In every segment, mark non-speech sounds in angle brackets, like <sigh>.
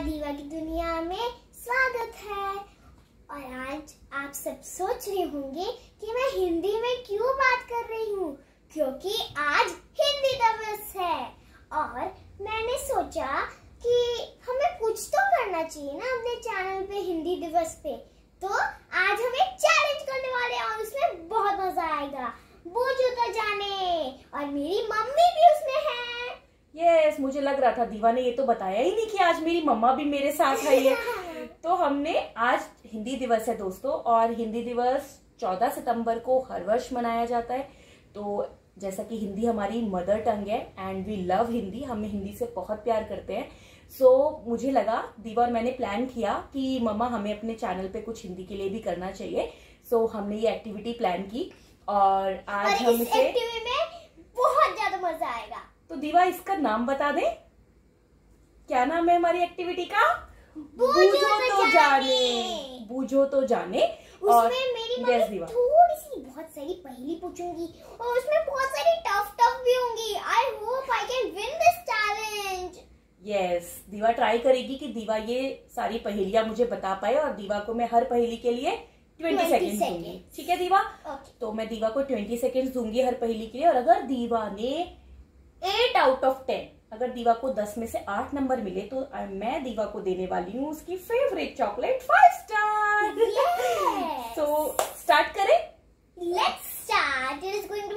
दीवा की दुनिया में स्वागत है। और आज आप सब सोच रहे होंगे कि मैं हिंदी में क्यों बात कर रही हूँ? क्योंकि आज हिंदी दिवस है। और मैंने सोचा कि हमें कुछ तो करना चाहिए ना अपने चैनल पे हिंदी दिवस पे। तो आज हम एक चैलेंज करने वाले हैं और उसमें बहुत मज़ा आएगा। बूझो तो जाने। और मेरी मम्मी भी उसमें है। यस yes, मुझे लग रहा था दीवा ने ये तो बताया ही नहीं कि आज मेरी मम्मा भी मेरे साथ आई है। <laughs> तो हमने आज हिंदी दिवस है दोस्तों और हिंदी दिवस 14 सितंबर को हर वर्ष मनाया जाता है। तो जैसा कि हिंदी हमारी मदर टंग है एंड वी लव हिंदी हम हिंदी से बहुत प्यार करते हैं। सो so, मुझे लगा दीवा और मैंने प्लान किया कि मम्मा हमें अपने चैनल पे कुछ हिंदी के लिए भी करना चाहिए। सो so, हमने ये एक्टिविटी प्लान की और आज और हम इस इसे में बहुत ज़्यादा मज़ा आएगा। तो दीवा इसका नाम बता दे। क्या नाम है हमारी एक्टिविटी का? बूझो तो जाने। बूझो तो जाने। और उसमें मेरी Yes, मम्मी दीवा। थोड़ी सी बहुत सारी पहेली पूछूँगी और उसमें बहुत सारी टफ टफ भी होंगी। I hope I can win this challenge yes Diva try करेगी कि दीवा ये सारी पहेलियाँ मुझे बता पाए और दीवा को मैं हर पहेली के लिए ट्वेंटी सेकेंड दूँगी। ठीक है दीवा? ओके तो मैं दीवा को ट्वेंटी सेकेंड दूँगी हर पहेली के लिए और अगर दीवा ने 8 आउट ऑफ़ टेन अगर दीवा को 10 में से आठ नंबर मिले तो मैं दीवा को देने वाली हूँ उसकी फेवरेट चॉकलेट फाइव स्टार. तो स्टार्ट करें. Let's start it is going to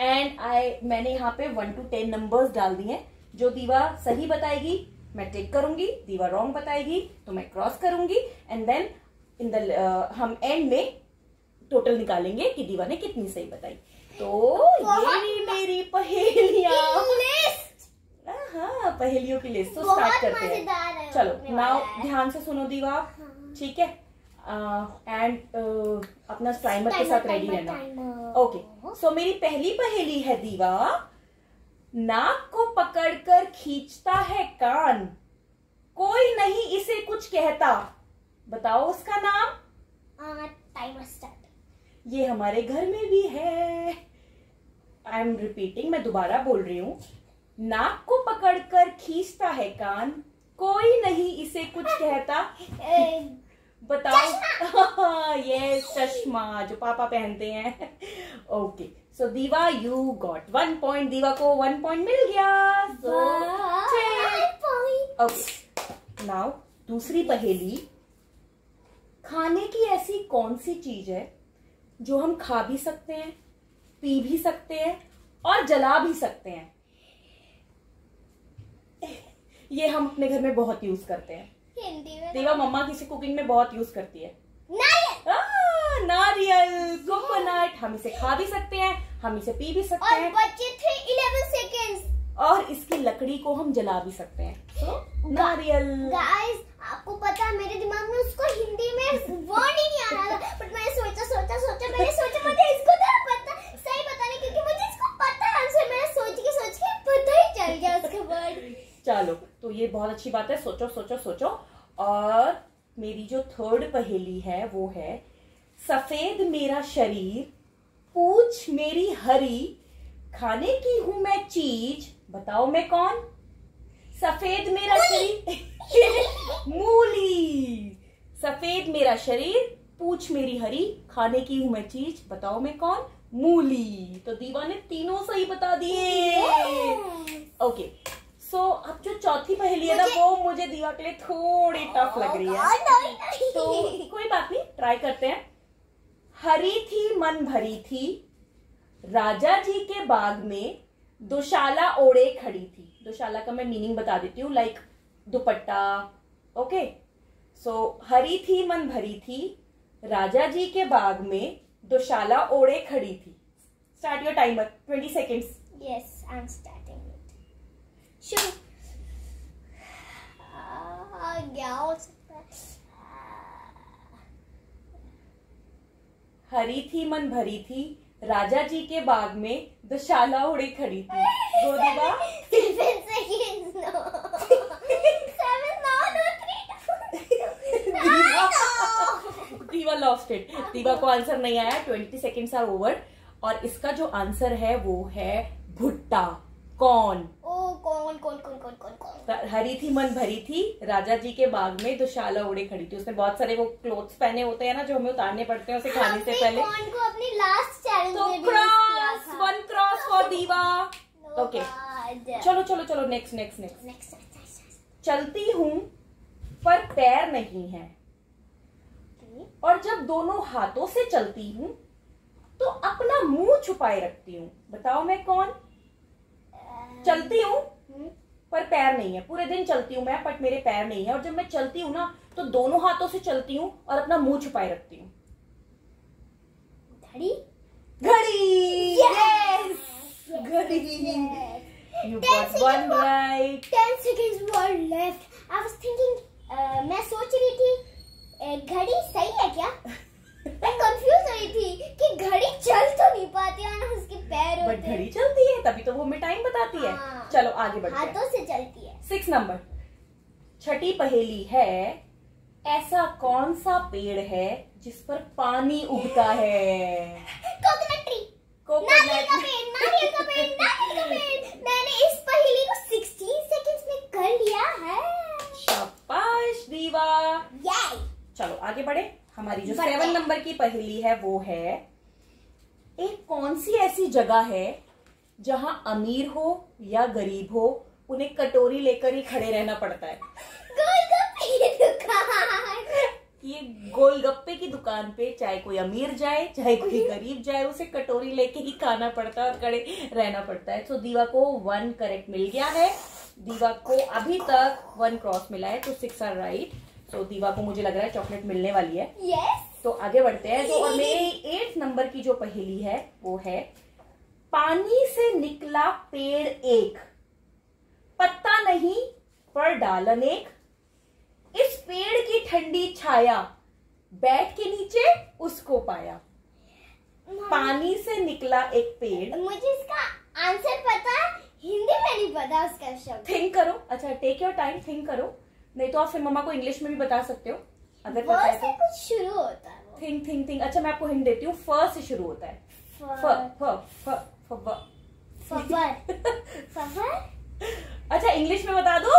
and I मैंने यहाँ पे वन टू टेन नंबर्स डाल दिए हैं। जो दीवा सही बताएगी मैं टिक करूँगी। दीवा रॉन्ग बताएगी तो मैं क्रॉस करूँगी। एंड देन इन द हम एंड में टोटल निकालेंगे कि दीवा ने कितनी सही बताई। तो ये मेरी पहेलियाँ। हाँ पहेलियों की लिस्ट तो स्टार्ट करते हैं। है चलो नाउ ध्यान से सुनो दीवा हाँ। ठीक है? एंड uh, अपना टाइमर के साथ रेडी रहना। ओके सो मेरी पहली पहेली है दीवा। नाक को पकड़कर खींचता है कान। कोई नहीं इसे कुछ कहता। बताओ उसका नाम। टाइमर स्टार्ट ये हमारे घर में भी है। आई एम रिपीटिंग मैं दोबारा बोल रही हूँ। नाक को पकड़कर खींचता है कान। कोई नहीं इसे कुछ कहता। बताओ। <laughs> ये चश्मा, जो पापा पहनते हैं। ओके सो दीवा यू गॉट वन पॉइंट दीवा को वन पॉइंट मिल गया। ओके नाउ दूसरी पहेली। खाने की ऐसी कौन सी चीज़ है जो हम खा भी सकते हैं? पी भी सकते हैं और जला भी सकते हैं। ये हम अपने घर में बहुत यूज़ करते हैं। हिंदी देवा मम्मा किसी कुकिंग में बहुत यूज़ करती है। नारियल। कोकोनट हम इसे खा भी सकते हैं हम इसे पी भी सकते और हैं। बचे थे 11 सेकंड्स और इसकी लकड़ी को हम जला भी सकते हैं। तो नारियल। गाइस आपको पता है मेरे दिमाग में उसको हिंदी में वर्ड ही नहीं आ रहा था बट मैंने सोचा सोचा सोचा मैंने सोचा मुझे इसको तो पता सही पता नहीं क्योंकि मुझे इसको पता है आंसर मैंने सोच के सोच के पता ही चल गया उसका वर्ड चलो तो ये बहुत अच्छी बात है सोचो सोचो सोचो। और मेरी जो थर्ड पहेली है वो है सफ़ेद मेरा शरीर पूछ मेरी हरी खाने की हूँ मैं चीज़ बताओ मैं कौन? सफ़ेद मेरा शरीर <laughs> मूली। सफ़ेद मेरा शरीर पूछ मेरी हरी खाने की हूँ मैं चीज़ बताओ मैं कौन? मूली। तो दीवा ने तीनों सही बता दिए। ओके सो अब जो चौथी पहेली है ना वो मुझे दीवा के लिए थोड़ी टफ लग रही है। तो कोई बात नहीं ट्राई करते हैं। हरी थी मन भरी थी। राजा जी के बाग में दुशाला ओढ़े खड़ी थी। दुशाला का मैं मीनिंग बता देती हूँ लाइक दुपट्टा ओके सो हरी थी मन भरी थी। राजा जी के बाग में दुशाला ओढ़े खड़ी थी। Start your timer twenty seconds yes I am starting it शुरू क्या हो सकता है हरी थी मन भरी थी राजा जी के बाग में दुशाला ओढ़े खड़ी थी। गोदीबा. दीवा? लॉस्ट इट दीवा को आंसर नहीं आया ट्वेंटी सेकेंड्स आर ओवर और इसका जो आंसर है वो है भुट्टा। कौन ओ कौन कौन कौन कौन कौन कौन हरी थी मन भरी थी। राजा जी के बाग में दुशाला उड़े खड़ी थी। उसने बहुत सारे वो क्लोथ्स पहने होते हैं ना जो हमें उतारने पड़ते हैं उसे खाने से पहले। को अपनी लास्ट तो cross one cross for Diva okay चलो चलो चलो नेक्स्ट नेक्स्ट नेक्स्ट. चलती हूँ पर पैर नहीं है। और जब दोनों हाथों से चलती हूँ तो अपना मुँह छुपाए रखती हूँ। बताओ मैं कौन चलती हूँ हम्म, पर नहीं है। पूरे दिन चलती हूँ मैं बट मेरे पैर नहीं है। और जब मैं चलती हूँ ना तो दोनों हाथों से चलती हूँ और अपना मुँह छुपाए रखती हूँ। घड़ी? घड़ी! Yes! घड़ी! Ten seconds were left. I was thinking, uh, मैं सोच रही थी uh, घड़ी सही है क्या मैं कंफ्यूज हो रही थी कि घड़ी चल तो नहीं पाती है ना उसके पैर बट होते घड़ी चलती है तभी तो वो हमें टाइम बताती है हाँ। चलो आगे बढ़ते हैं। हाथों से चलती है। सिक्स नंबर छठी पहेली है ऐसा कौन सा पेड़ है जिस पर पानी उगता है? कोकोनट ट्री नारियल का पेड़ नारियल का पेड़ नारियल का पेड़। मैंने इस पहेली को 16 सेकंड्स में कर लिया है। शाबाश दीवा। Yay! चलो आगे बढ़े। हमारी जो सेवन नंबर की पहेली है वो है एक कौन सी ऐसी जगह है जहाँ अमीर हो या गरीब हो उन्हें कटोरी लेकर ही खड़े रहना पड़ता है। गोलगप्पे की दुकान। ये गोलगप्पे की दुकान पे चाहे कोई अमीर जाए चाहे कोई गरीब जाए उसे कटोरी लेके ही खाना पड़ता है और खड़े रहना पड़ता है। तो दीवा को वन करेक्ट मिल गया है। दीवा को अभी तक वन क्रॉस मिला है तो सिक्स आर राइट सो दीवा को मुझे लग रहा है चॉकलेट मिलने वाली है। यस तो आगे बढ़ते हैं। तो और मेरी <laughs> एट नंबर की जो पहेली है वो है पानी से निकला पेड़ एक। पत्ता नहीं पर डालन एक। इस पेड़ की ठंडी छाया बैठ के नीचे उसको पाया। पानी से निकला एक पेड़। मुझे इसका आंसर पता है। हिंदी में नहीं पता उसका शब्द। थिंक करो। अच्छा टेक योर टाइम थिंक करो। नहीं तो आप फिर मम्मा को इंग्लिश में भी बता सकते हो। अगर पता है तो। कुछ शुरू होता है थिंक थिंक थिंक अच्छा मैं आपको हिंट देती हूँ। फ से शुरू होता है। फ फ फ फ फवर फवर अच्छा इंग्लिश में बता दो?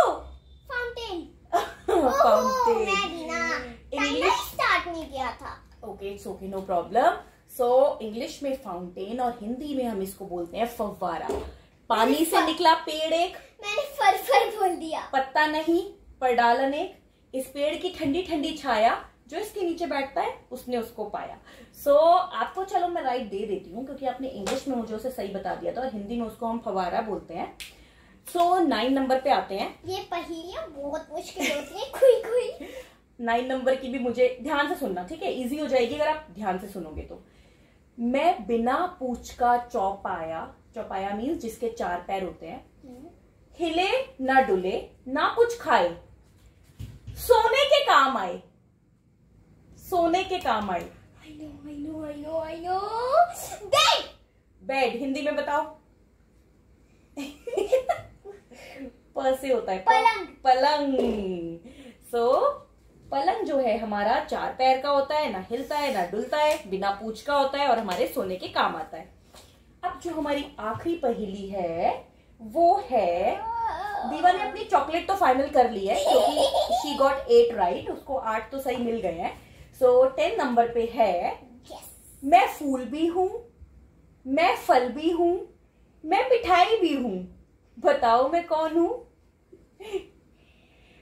फाउंटेन फाउंटेन इंग्लिश स्टार्ट नहीं किया था। Okay it's okay no problem so English में फाउंटेन और हिंदी में हम इसको बोलते हैं फव्वारा। पानी से निकला पेड़ एक। मैंने फर फर बोल दिया। पत्ता नहीं पर डालन एक। इस पेड़ की ठंडी ठंडी छाया जो इसके नीचे बैठता है उसने उसको पाया। सो so, आपको चलो मैं राइट दे देती हूँ क्योंकि आपने इंग्लिश में मुझे उसे सही बता दिया था और हिंदी में उसको हम फवारा बोलते हैं। सो so, नाइन नंबर पे आते हैं। ये पहेलियाँ बहुत मुश्किल होती है कोई कोई। नाइन नंबर की भी मुझे ध्यान से सुनना ठीक है? इजी हो जाएगी अगर आप ध्यान से सुनोगे तो। मैं बिना पूछ का चौपाया चौपाया मीन्स जिसके चार पैर होते हैं। हिले ना डुले ना कुछ खाए। सोने के काम आए। सोने के काम I know I know I know I know bed bed Hindi में बताओ। <laughs> प से होता है। पलंग। पलंग। सो so, पलंग जो है हमारा चार पैर का होता है ना हिलता है ना डुलता है बिना पूछ का होता है और हमारे सोने के काम आता है। अब जो हमारी आखिरी पहेली है वो है दीवा ने अपनी चॉकलेट तो फाइनल कर ली है क्योंकि शी गॉट एट राइट उसको आठ तो सही मिल गए हैं। सो टेन नंबर पे है मैं फूल भी हूँ मैं फल भी हूँ मैं मिठाई भी हूँ। बताओ मैं कौन हूँ?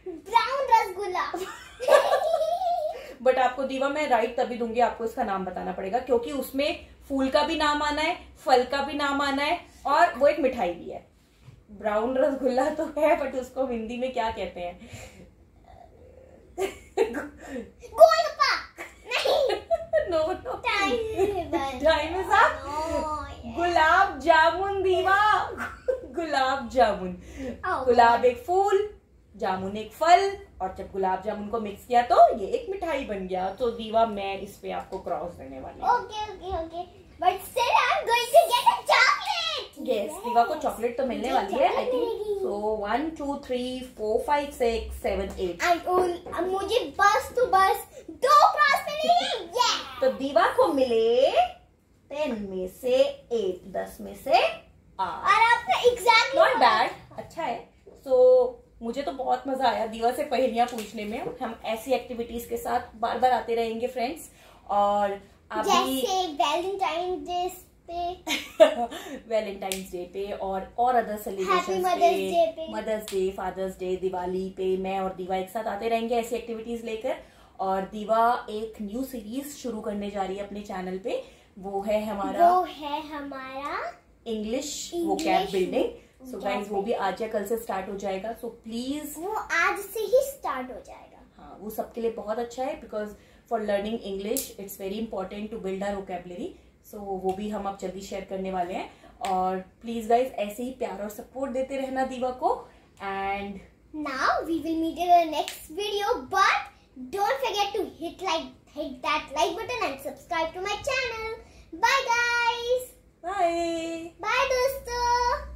ब्राउन रसगुल्ला. <laughs> बट आपको दीवा मैं राइट तभी दूँगी आपको इसका नाम बताना पड़ेगा क्योंकि उसमें फूल का भी नाम आना है फल का भी नाम आना है और वो एक मिठाई भी है। ब्राउन रसगुल्ला तो है बट उसको हिंदी में क्या कहते हैं? No no time is up gulab jamun Diva gulab jamun Oh, गुलाब <laughs> एक फूल जामुन एक फल और जब गुलाब जामुन को मिक्स किया तो ये एक मिठाई बन गया। तो दीवा मैं इस पे आपको क्रॉस देने वाली हूँ। Going to get a chocolate. Yes Diva को चॉकलेट तो मिलने वाली है I think so one two three four five six seven eight मुझे बस तो बस दो क्रॉस मिलेगी! तो दीवा को मिले टेन में से एट दस में से और आपका एग्जैक्टली नॉट बैड अच्छा है। सो so, मुझे तो बहुत मज़ा आया दीवा से पहेलियाँ पूछने में। हम ऐसी एक्टिविटीज़ के साथ बार बार आते रहेंगे फ्रेंड्स और अभी वैलेंटाइन डे पे। <laughs> वैलेंटाइंस डे पे और और अदर सेलिब्रेशन पे। Mother's day father's day Diwali पे मैं और दीवा एक साथ आते रहेंगे ऐसी एक्टिविटीज़ लेकर। और दीवा एक न्यू सीरीज़ शुरू करने जा रही है अपने चैनल पे। वो है हमारा वो है हमारा इंग्लिश वो कैब बिल्डिंग सो गाइज़ वो भी आज या कल से स्टार्ट हो जाएगा। सो so, प्लीज़ वो आज से ही स्टार्ट हो जाएगा। हाँ वो सबके लिए बहुत अच्छा है because for learning English it's very important to build our vocabulary so वो भी हम अब जल्दी शेयर करने वाले हैं। और प्लीज़ गाइज़ ऐसे ही प्यार और सपोर्ट देते रहना दीवा को। And now we will meet in next video but Don't forget to hit like hit that like button and subscribe to my channel. Bye guys. Bye. Bye dosto.